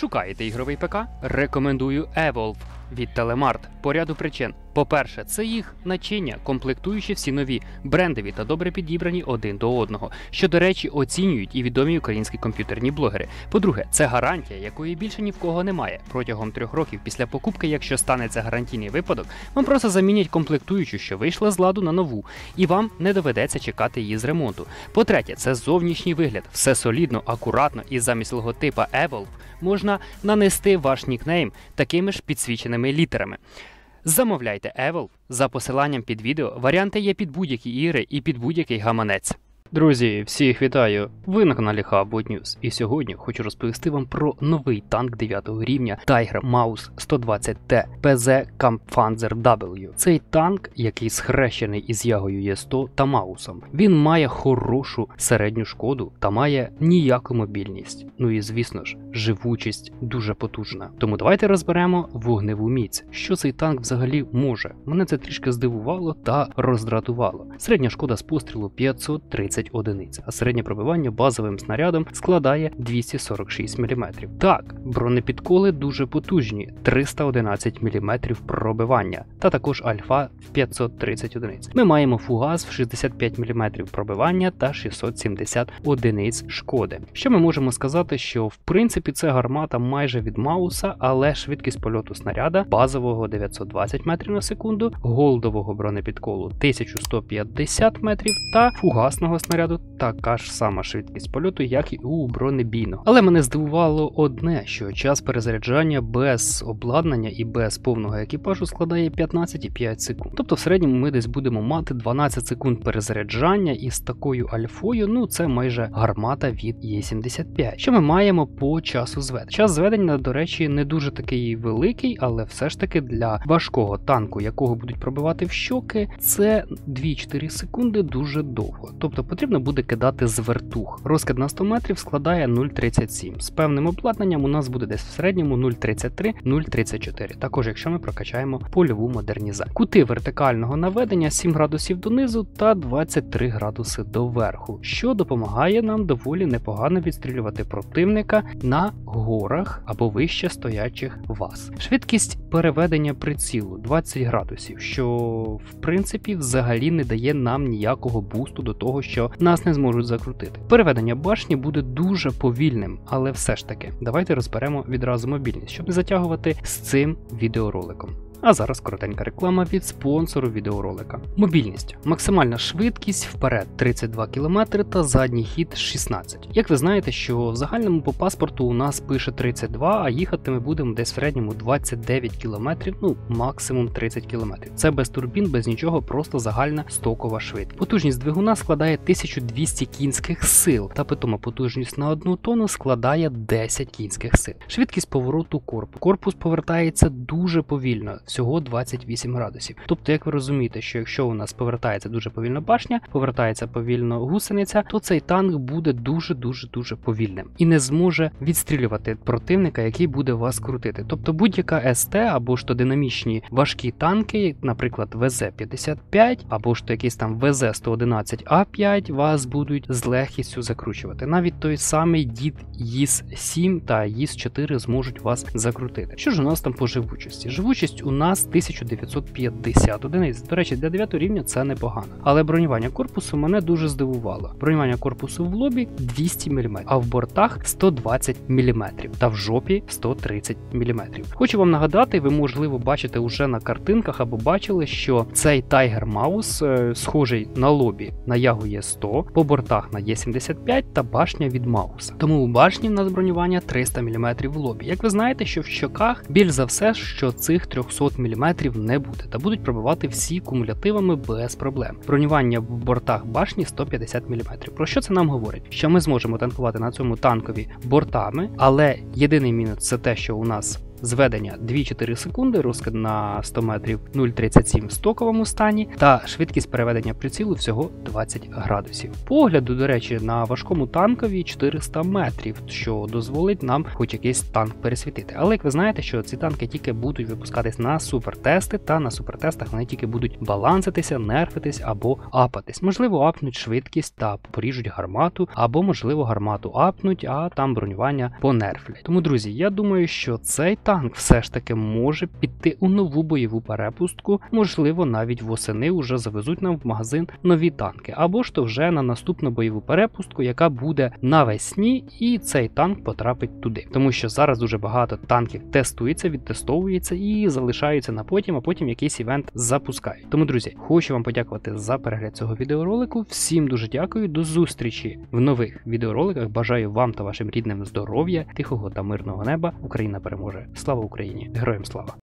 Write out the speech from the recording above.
Шукаєте ігровий ПК? Рекомендую Evolve від Telemart по ряду причин. По-перше, це їх начиння, комплектуючі всі нові, брендові та добре підібрані один до одного, що, до речі, оцінюють і відомі українські комп'ютерні блогери. По-друге, це гарантія, якої більше ні в кого немає. Протягом трьох років після покупки, якщо станеться гарантійний випадок, вам просто замінять комплектуючу, що вийшла з ладу на нову, і вам не доведеться чекати її з ремонту. По-третє, це зовнішній вигляд, все солідно, акуратно і замість логотипа Evolve можна нанести ваш нікнейм такими ж підсвіченими літерами. Замовляйте Evil за посиланням під відео. Варіанти є під будь-які ігри і під будь-який гаманець. Друзі, всіх вітаю! Ви на каналі Hubot News. І сьогодні хочу розповісти вам про новий танк 9 рівня Tiger Maus 120T PZ Kampfpanzer W. Цей танк, який схрещений із ягою Є100 та Маусом. Він має хорошу середню шкоду та має ніяку мобільність. Ну і звісно ж, живучість дуже потужна. Тому давайте розберемо вогневу міць. Що цей танк взагалі може? Мене це трішки здивувало та роздратувало. Середня шкода з пострілу 530 одиниць, а середнє пробивання базовим снарядом складає 246 мм. Так, бронепідколи дуже потужні 311 мм пробивання, та також альфа в 530 одиниць. Ми маємо фугас в 65 мм пробивання та 670 одиниць шкоди. Що ми можемо сказати, що в принципі це гармата майже від Мауса, але швидкість польоту снаряда базового 920 метрів на секунду, голдового бронепідколу 1150 метрів та фугасного снаряду така ж сама швидкість польоту, як і у бронебійного. Але мене здивувало одне, що час перезаряджання без обладнання і без повного екіпажу складає 15,5 секунд. Тобто в середньому ми десь будемо мати 12 секунд перезаряджання, і з такою альфою, ну це майже гармата від Є75. Що ми маємо по часу зведення? Час зведення, до речі, не дуже такий великий, але все ж таки для важкого танку, якого будуть пробивати в щоки, це 2-4 секунди дуже довго. Тобто потрібно буде кидати з. Розкид на 100 метрів складає 0,37. З певним обладнанням у нас буде десь в середньому 0,33-0,34. Також, якщо ми прокачаємо польову модернізацію. Кути вертикального наведення 7 градусів донизу та 23 градуси доверху, що допомагає нам доволі непогано відстрілювати противника на горах або вище стоячих вас. Швидкість переведення прицілу 20 градусів, що в принципі взагалі не дає нам ніякого бусту до того, що нас не зможуть закрутити. Переведення башні буде дуже повільним, але все ж таки, давайте розберемо відразу мобільність, щоб не затягувати з цим відеороликом. А зараз коротенька реклама від спонсору відеоролика. Мобільність. Максимальна швидкість вперед 32 км та задній хід 16. Як ви знаєте, що в загальному по паспорту у нас пише 32, а їхати ми будемо десь в середньому 29 км, ну максимум 30 км. Це без турбін, без нічого, просто загальна стокова швидкість. Потужність двигуна складає 1200 кінських сил, та питома потужність на одну тонну складає 10 кінських сил. Швидкість повороту корпусу. Корпус повертається дуже повільно всього 28 градусів. Тобто, як ви розумієте, що якщо у нас повертається дуже повільно башня, повертається повільно гусениця, то цей танк буде дуже дуже дуже повільним і не зможе відстрілювати противника, який буде вас крутити. Тобто будь-яка СТ або ж то динамічні важкі танки, наприклад, ВЗ-55, або ж то якийсь там ВЗ-111А5, вас будуть з легкістю закручувати. Навіть той самий дід ЄС-7 та ЄС-4 зможуть вас закрутити. Що ж у нас там по живучості? Живучість у нас 1950 одиниць. До речі, для 9 рівня це непогано. Але бронювання корпусу мене дуже здивувало. Бронювання корпусу в лобі 200 мм, а в бортах 120 мм та в жопі 130 мм. Хочу вам нагадати, ви можливо бачите уже на картинках або бачили, що цей Tiger Mouse е, схожий на лобі на Ягу є 100, по бортах на Є75 та башня від Мауса. Тому у башні в нас бронювання 300 мм в лобі. Як ви знаєте, що в щоках більш за все, що цих 300 мм не буде, та будуть пробивати всі кумулятивами без проблем. Бронювання в бортах башні 150 мм. Про що це нам говорить? Що ми зможемо танкувати на цьому танкові бортами, але єдиний мінус це те, що у нас зведення 2-4 секунди, розкид на 100 метрів 0,37 в стоковому стані, та швидкість переведення прицілу всього 20 градусів. Погляду, до речі, на важкому танкові 400 метрів, що дозволить нам хоч якийсь танк пересвітити. Але як ви знаєте, що ці танки тільки будуть випускатись на супертести, та на супертестах вони тільки будуть баланситися, нерфитись або апатись. Можливо, апнуть швидкість та поріжуть гармату, або, можливо, гармату апнуть, а там бронювання понерфлять. Тому, друзі, я думаю, що цей танк все ж таки може піти у нову бойову перепустку, можливо, навіть восени вже завезуть нам в магазин нові танки, або ж то вже на наступну бойову перепустку, яка буде навесні, і цей танк потрапить туди. Тому що зараз дуже багато танків тестується, відтестовується і залишаються на потім, а потім якийсь івент запускають. Тому, друзі, хочу вам подякувати за перегляд цього відеоролику. Всім дуже дякую. До зустрічі в нових відеороликах. Бажаю вам та вашим рідним здоров'я, тихого та мирного неба. Україна переможе. Слава Україні! Героям слава!